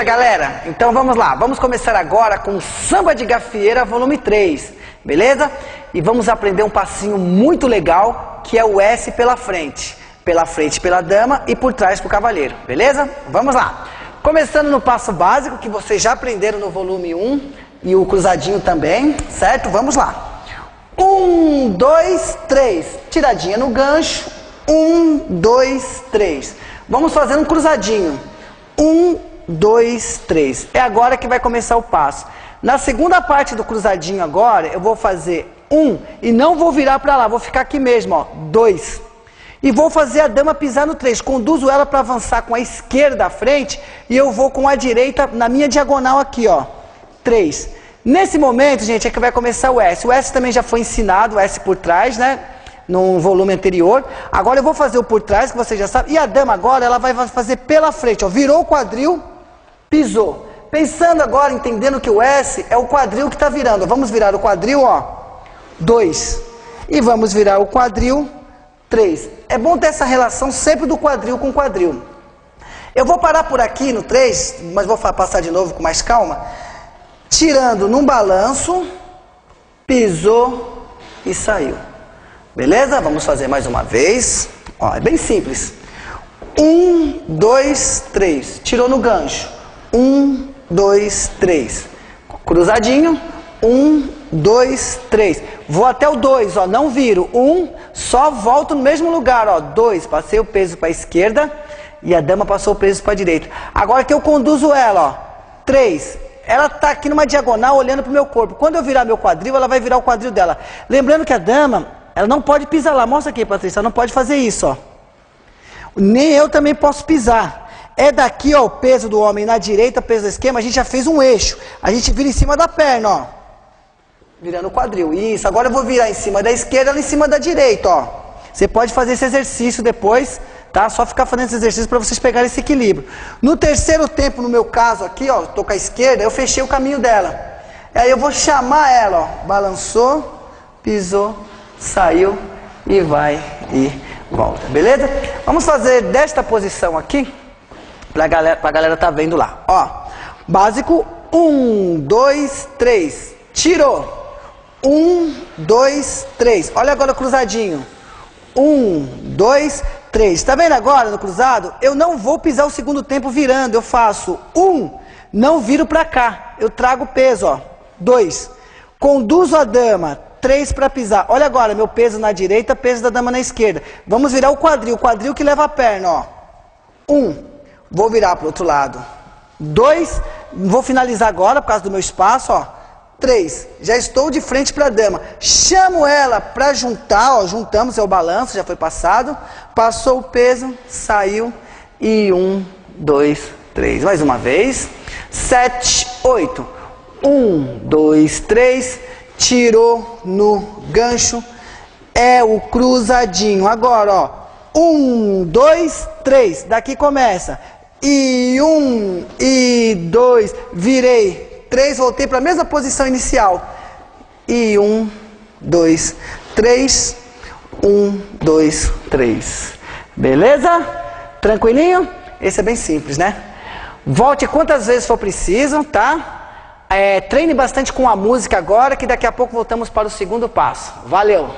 Beleza, galera? Então vamos lá. Vamos começar agora com Samba de Gafieira, volume 3. Beleza? E vamos aprender um passinho muito legal, que é o S pela frente. Pela frente pela dama e por trás pro cavaleiro. Beleza? Vamos lá. Começando no passo básico, que vocês já aprenderam no volume 1 e o cruzadinho também, certo? Vamos lá. Um, dois, três. Tiradinha no gancho. Um, dois, três. Vamos fazer um cruzadinho. Um, dois, três. É agora que vai começar o passo. Na segunda parte do cruzadinho agora, eu vou fazer um e não vou virar para lá, vou ficar aqui mesmo, ó, dois. E vou fazer a dama pisar no três. Conduzo ela para avançar com a esquerda à frente e eu vou com a direita na minha diagonal aqui, ó, três. Nesse momento, gente, é que vai começar o S. O S também já foi ensinado, o S por trás, né? Num volume anterior. Agora eu vou fazer o por trás, que você já sabe. E a dama agora, ela vai fazer pela frente, ó. Virou o quadril, pisou. Pensando agora, entendendo que o S é o quadril que está virando. Vamos virar o quadril, ó. Dois. E vamos virar o quadril, três. É bom ter essa relação sempre do quadril com quadril. Eu vou parar por aqui no 3, mas vou passar de novo com mais calma tirando num balanço, pisou e saiu. Beleza? Vamos fazer mais uma vez. Ó, é bem simples. Um, dois, três. Tirou no gancho. Um, dois, três. Cruzadinho. Um, dois, três. Vou até o dois, ó. Não viro. Um, só volto no mesmo lugar, ó. Dois. Passei o peso para a esquerda e a dama passou o peso para a direita. Agora que eu conduzo ela, ó. Três ela está aqui numa diagonal olhando para o meu corpo. Quando eu virar meu quadril, ela vai virar o quadril dela. Lembrando que a dama, ela não pode pisar lá. Mostra aqui, Patrícia, ela não pode fazer isso, ó. Nem eu também posso pisar. É daqui, ó, o peso do homem na direita, peso da esquerda, a gente já fez um eixo. A gente vira em cima da perna, ó. Virando o quadril. Isso, agora eu vou virar em cima da esquerda, ela em cima da direita, ó. Você pode fazer esse exercício depois Tá? Só ficar fazendo esse exercício para vocês pegarem esse equilíbrio. No terceiro tempo, no meu caso aqui, ó, tô com a esquerda, eu fechei o caminho dela. Aí eu vou chamar ela, ó, balançou, pisou, saiu e vai e volta. Beleza? Vamos fazer desta posição aqui para galera, a galera tá vendo lá. Ó, básico, um, dois, três, tirou. Um, dois, três. Olha agora o cruzadinho. Um, dois, três. Está vendo agora no cruzado? Eu não vou pisar o segundo tempo virando. Eu faço um, não viro para cá. Eu trago peso, ó. Dois. Conduzo a dama. Três para pisar. Olha agora, meu peso na direita, peso da dama na esquerda. Vamos virar o quadril. O quadril que leva a perna, ó. Um. Vou virar para o outro lado. Dois. Vou finalizar agora por causa do meu espaço, ó. Três, já estou de frente para a dama. Chamo ela para juntar, ó, juntamos, é o balanço, já foi passado. Passou o peso, saiu. E um, dois, três. Mais uma vez. Sete, oito. Um, dois, três. Tirou no gancho. É o cruzadinho. Agora, ó. Um, dois, três. Daqui começa. E um, e dois. Virei três, voltei para a mesma posição inicial. E um, dois, três. Um, dois, três. Beleza? Tranquilinho? Esse é bem simples, né? Volte quantas vezes for preciso, tá? É, treine bastante com a música agora, que daqui a pouco voltamos para o segundo passo. Valeu!